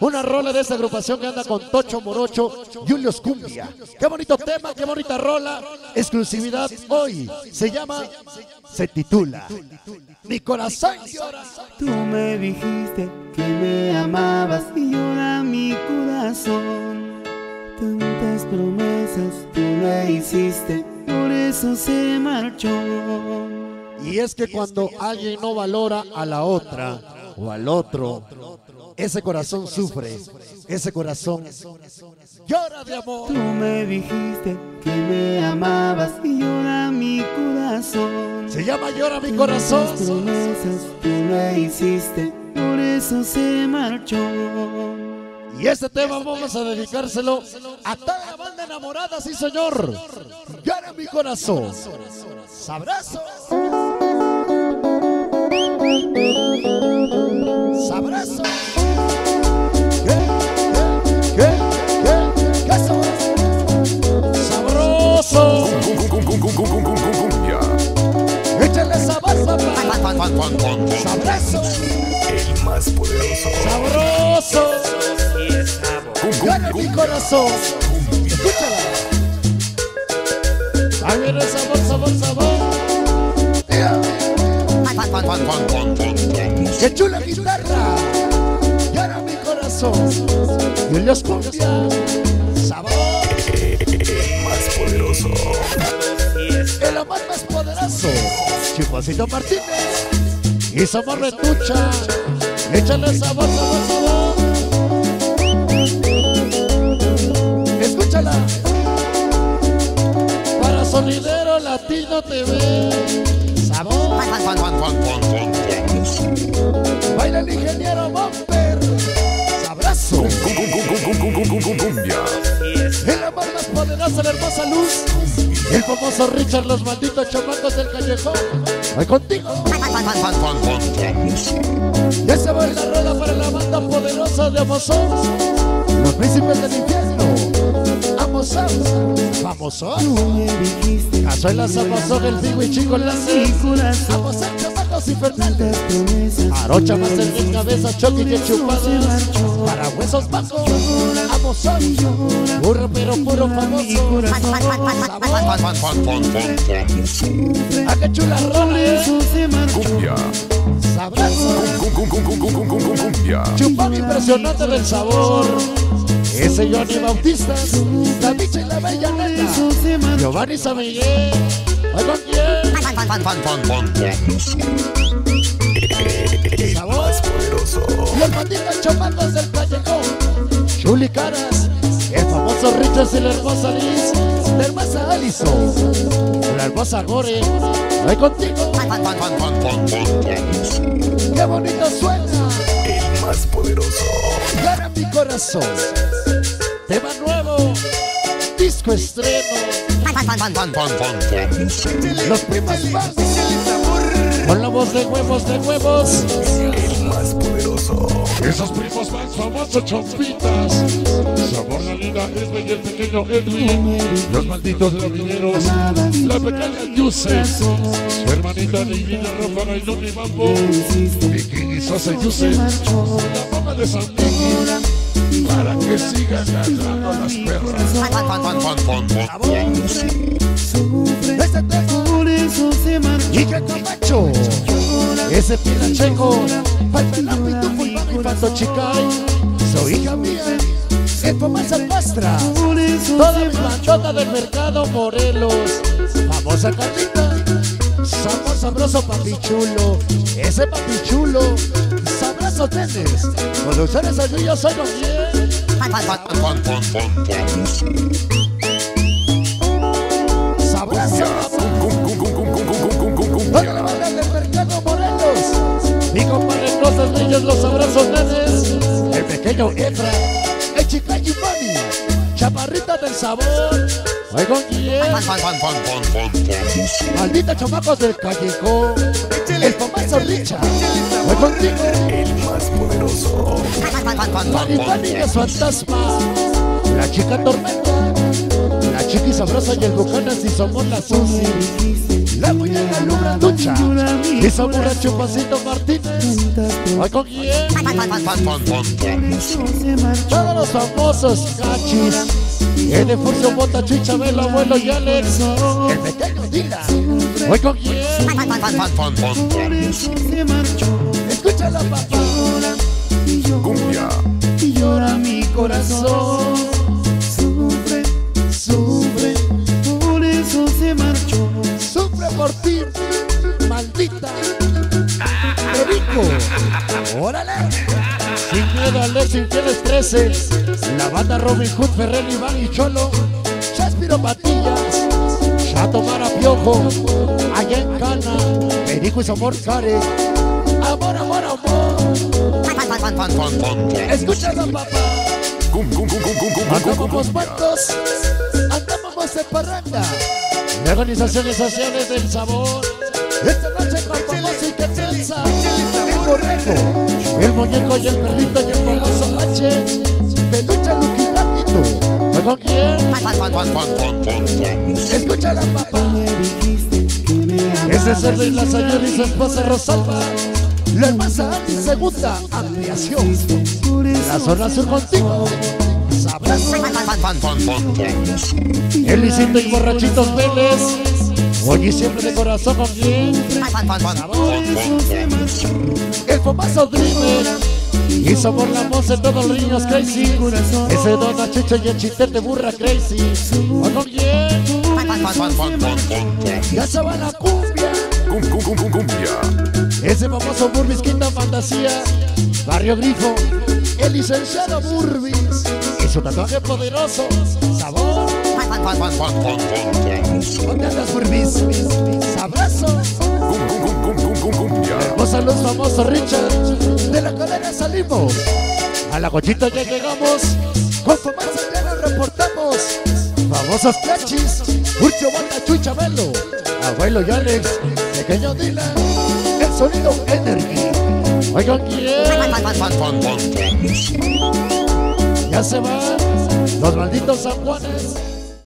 Una rola de esta agrupación que anda con Tocho Morocho, Julius Cumbia. Qué bonito tema, qué bonita rola. Exclusividad hoy. Se llama, se titula Mi corazón llora. Tú me dijiste que me amabas y llora mi corazón. Tantas promesas tú me hiciste, por eso se marchó. Y es que cuando alguien no valora a la otra o al otro, ese corazón sufre, ese corazón llora de amor. Tú me dijiste que me amabas y llora mi corazón. Se llama Llora mi corazón. Promesas tú me hiciste, por eso se marchó. Y este tema vamos a dedicárselo a toda la banda enamorada, sí señor. Llora mi corazón. Sabrazo. Papá. Sabroso. El más poderoso. Sabroso. Llora mi corazón. Escúchala. Ahí sabor, sabor, sabor. ¡Qué chula guitarra! Llora mi corazón. Y los cumbia. Sabor. El más poderoso. El amor más poderoso. Chupacito Martínez. Y somos retucha. Échale sabor, sabor, sabor. Escúchala. Para Sonidero Latino TV. Sabor. Baila el ingeniero Bumper. Sabrazo. Cumbia. El amor más poderoso, la hermosa luz. El famoso Richard, los malditos chamacos del callejón. Voy contigo. Ya se va la rueda para la banda poderosa de Amazon. Los príncipes del infierno. Amazon. Famosos. Tú me dijiste Cazuelas Amazon, el Figo y Chico Laces. corazón. Amazon, Arocha más en cabeza, choque y chupadas. Para huesos bajos. Amazon. Burro pero puro Mi famoso. corazón. Ah, qué chula rola, eh. Cumbia. Sabrazo. Cumbia. Impresionante del sabor. Ese Johnny Bautista, la bicha y la bella neta. Giovanni San Miguel. ¿Ay con quién? El Sabor. más poderoso. Los malditos chamacos del callejón. Chuli Caras. El famoso Richard y la hermosa Liz. La hermosa Alison. La hermosa Gore. ¿Ay contigo? Qué bonito suena. El más poderoso. Gana mi corazón. Tema nuevo. Disco estreno. Los primas más. Con la voz de huevos de huevos. El más poderoso. Esos primos más famosos chompitas. Sabor la linda Edwin y el pequeño Edwin. Los malditos lavineros. La pequeña Yuse. Su hermanita divina Rafa y Mambo. Vicky y Sosa Yuse. La mamá de San Miguel. Que sigan ladrando las perras. Este tema. Por eso se marchó. Y que Camacho. Ese ámbito fulvano y falta chicay. Soy hija mía. Muestra. Por eso Toda mi bandota del mercado Morelos. Famosa Carlita. Sabor sabroso papi chulo. Ese papi chulo. Sabroso tendes. Producciones allí yo soy los fun, fun, fun, fun, fun, fun, con quién. Maldita chamacos del callejón. El famoso Richard. Voy contigo. El más poderoso. Maripani es fantasma. La chica tormenta. La chiqui sabrosa y el bucanas y somos la Susi. La muñeca Luna Ducha. Y su borracho Pasito Martínez. ¿Ay con quién? Todos los famosos cachis. El de Furcio Bota, Chuchabel, abuelo y Alex. El pequeño Dylan. ¿Hoy con quién? Escúchala, papá. Cumbia. Y llora mi corazón. Miedo, Alex, infieles 13. La banda Robin Hood, Ferrer, Iván y Cholo. Chespiro Patillas. Chato Mara Piojo. Allá en Cana. Perico y Zamor Care. Amor, amor, amor. Papá. Cum, cum, Andábamos cumbia. muertos, andábamos en parranda. De organizaciones sociales del sabor. Esta noche con que piensa. El borrego, el muñeco y el perrito y el famoso H. Peluche Lucky Gatito. ¿Con quién? Papá. Dijiste que me Ese es el rey la señora y su esposa Rosalba. La Andy, segunda ampliación. La zona sur contigo. El Luisito y Borrachitos Vélez. Hoy y siempre de corazón con bien. El famoso Dreamer. Y somos la voz de todos los niños crazy. Ese Dona Chucho y el chitete burra crazy. Ya se va la cumbia. Cum, cum, cum, cum, cumbia. Ese famoso Burbis Quinta Fantasía. Barrio Grifo. El licenciado Burbis. Y su tatuaje poderoso. Sabor. ¿Dónde andas, Burbis? Sabroso. Cum, cum, cum, cum, cum, cum, cumbia. Vamos a los famosos Richard. Salimos. A la cochita ya llegamos. Con famosos ya nos reportamos. Famosos cachis. Urcho Banda Chuy Chabelo. Abuelo y Alex. Pequeño Dylan. El sonido Energy. Oigan. Ya se va. Los malditos San Juanes.